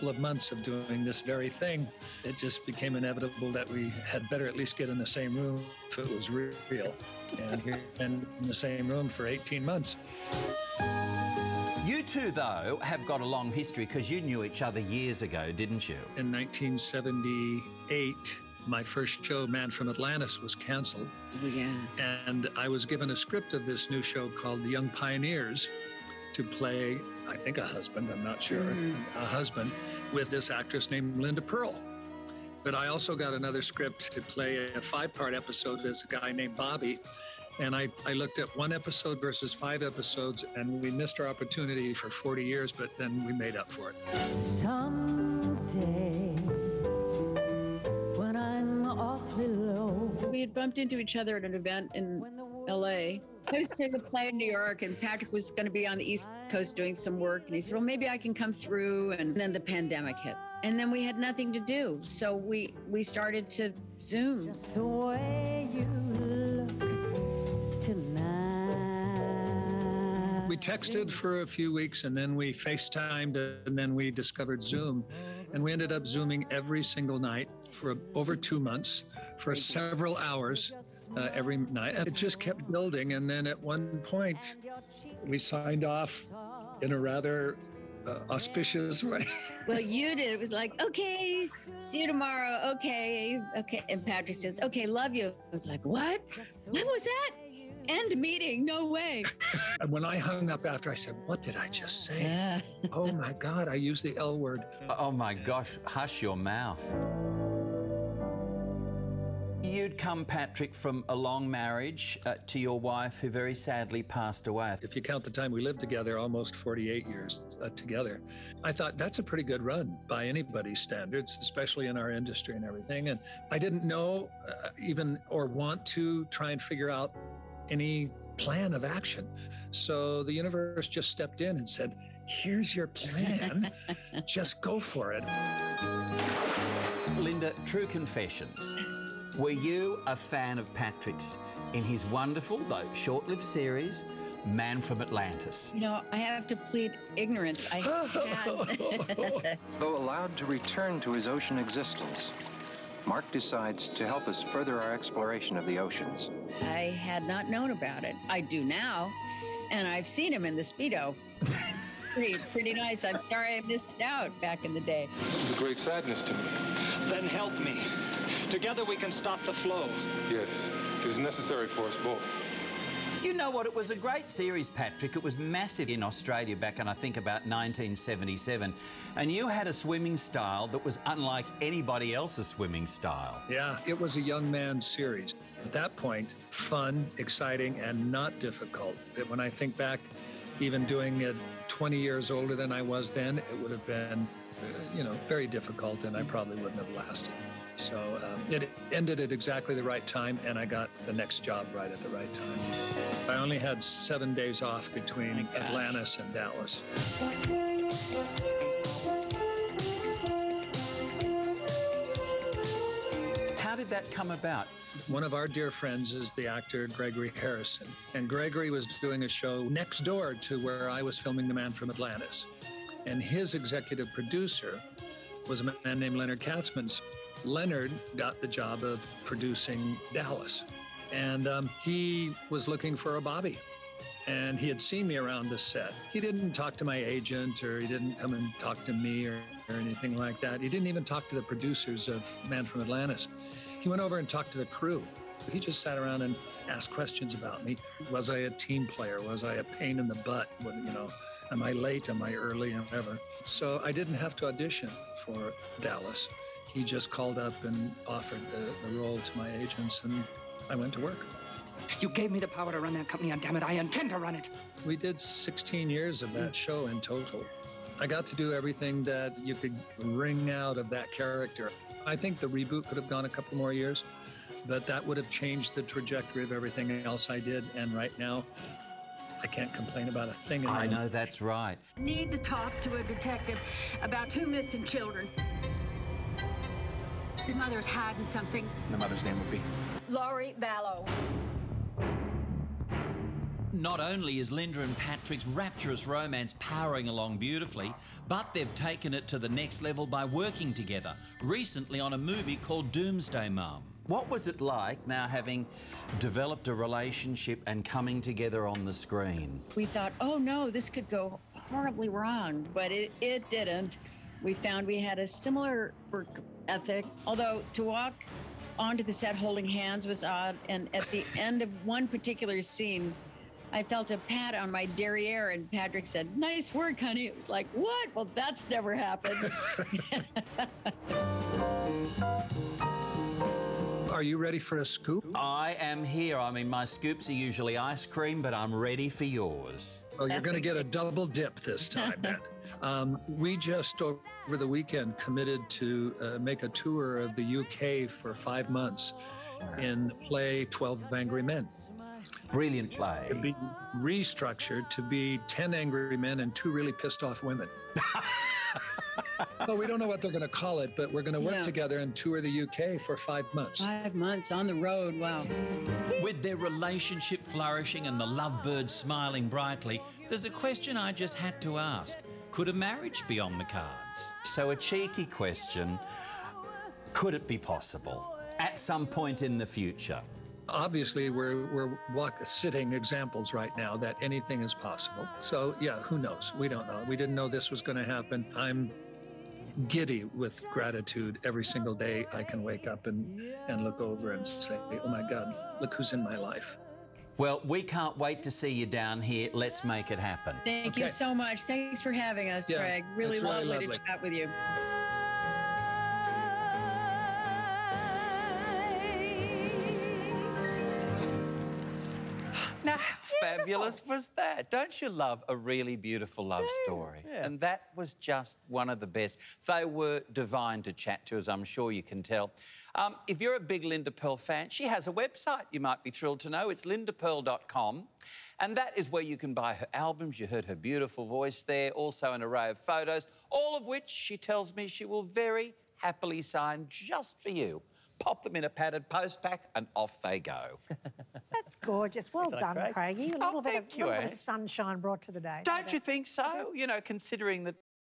couple of months of doing this very thing, it just became inevitable that we had better at least get in the same room if it was real. And we've been in the same room for 18 months. You two, though, have got a long history because you knew each other years ago, didn't you? In 1978, my first show, Man from Atlantis, was canceled. Oh, yeah. And I was given a script of this new show called The Young Pioneers to play, I think, a husband, I'm not sure, mm. a husband with this actress named Linda Purl. But I also got another script to play a five part episode as a guy named Bobby. And I, I looked at one episode versus five episodes, and we missed our opportunity for 40 years, but then we made up for it. Someday, when I'm awfully low, We had bumped into each other at an event in LA. I was doing a play in New York, and Patrick was going to be on the East Coast doing some work. And he said, Well, maybe I can come through. And then the pandemic hit. And then we had nothing to do. So we, we started to Zoom. just the way you look tonight. We texted for a few weeks and then we FaceTimed and then we discovered Zoom. And we ended up Zooming every single night for over two months for several hours uh, every night. And it just kept building. And then at one point, we signed off in a rather uh, auspicious way. Well, you did. It was like, okay, see you tomorrow. Okay, okay. And Patrick says, okay, love you. I was like, what? What was that? End meeting. No way. And when I hung up after, I said, What did I just say? Yeah. Oh my God, I used the L word. Oh my gosh, hush your mouth. You'd come, Patrick, from a long marriage uh, to your wife, who very sadly passed away. If you count the time we lived together, almost 48 years uh, together, I thought that's a pretty good run by anybody's standards, especially in our industry and everything. And I didn't know uh, even or want to try and figure out any plan of action. So the universe just stepped in and said, Here's your plan, just go for it. Linda, true confessions. Were you a fan of Patrick's in his wonderful, though short lived series, Man from Atlantis? You know, I have to plead ignorance. I had. Though allowed to return to his ocean existence, Mark decides to help us further our exploration of the oceans. I had not known about it. I do now, and I've seen him in the speedo. pretty, pretty nice. I'm sorry I missed out back in the day. This is a great sadness to me. Then help me. Together we can stop the flow. Yes, it is necessary for us both. You know what? It was a great series, Patrick. It was massive in Australia back in, I think, about 1977. And you had a swimming style that was unlike anybody else's swimming style. Yeah, it was a young man's series. At that point, fun, exciting, and not difficult. That when I think back, even doing it 20 years older than I was then, it would have been, you know, very difficult, and I probably wouldn't have lasted. So um, it ended at exactly the right time, and I got the next job right at the right time. I only had seven days off between Atlantis and Dallas. How did that come about? One of our dear friends is the actor Gregory Harrison. And Gregory was doing a show next door to where I was filming The Man from Atlantis. And his executive producer was a man named Leonard Katzmans. Leonard got the job of producing Dallas. And um, he was looking for a Bobby. And he had seen me around the set. He didn't talk to my agent or he didn't come and talk to me or, or anything like that. He didn't even talk to the producers of Man from Atlantis. He went over and talked to the crew. He just sat around and asked questions about me. Was I a team player? Was I a pain in the butt? What, you know, am I late? Am I early? And whatever. So I didn't have to audition for Dallas. He just called up and offered the, the role to my agents, and I went to work. You gave me the power to run that company, and damn it, I intend to run it. We did 16 years of that mm. show in total. I got to do everything that you could wring out of that character. I think the reboot could have gone a couple more years, but that would have changed the trajectory of everything else I did. And right now, I can't complain about a thing. I know that's right. Need to talk to a detective about two missing children. Your mother's hiding something. The mother's name would be. Lori Vallow. Not only is Linda and Patrick's rapturous romance powering along beautifully, but they've taken it to the next level by working together, recently on a movie called Doomsday Mum. What was it like now having developed a relationship and coming together on the screen? We thought, oh no, this could go horribly wrong, but it, it didn't. We found we had a similar work ethic, although to walk onto the set holding hands was odd. And at the end of one particular scene, I felt a pat on my derriere, and Patrick said, Nice work, honey. It was like, What? Well, that's never happened. Are you ready for a scoop? I am here. I mean, my scoops are usually ice cream, but I'm ready for yours. Oh, you're going to get a double dip this time. Um, we just over the weekend committed to uh, make a tour of the UK for five months in the play 12 Angry Men. Brilliant play. To be restructured to be 10 angry men and two really pissed off women. well, we don't know what they're going to call it, but we're going to work Yeah. together and tour the UK for five months. Five months on the road. Wow. With their relationship flourishing and the lovebird smiling brightly, there's a question I just had to ask. Could a marriage be on the cards? So, a cheeky question could it be possible at some point in the future? Obviously, we're we're walk, sitting examples right now that anything is possible. So yeah, who knows? We don't know. We didn't know this was going to happen. I'm giddy with gratitude every single day. I can wake up and and look over and say, "Oh my God, look who's in my life." Well, we can't wait to see you down here. Let's make it happen. Thank you so much. Thanks for having us, Yeah, Greg. Really really lovely, lovely. to chat with you. Fabulous was that? Don't you love a really beautiful love story? And that was just one of the best. They were divine to chat to, as I'm sure you can tell. Um, if you're a big Linda Purl fan, she has a website you might be thrilled to know. It's lindapurl.com. And that is where you can buy her albums. You heard her beautiful voice there, also an array of photos, all of which she tells me she will very happily sign just for you. Pop them in a padded post pack and off they go. That's gorgeous. Well done, Craigie. A Oh, little bit of you, little bit of sunshine brought to the day. Don't you think so? You know, considering that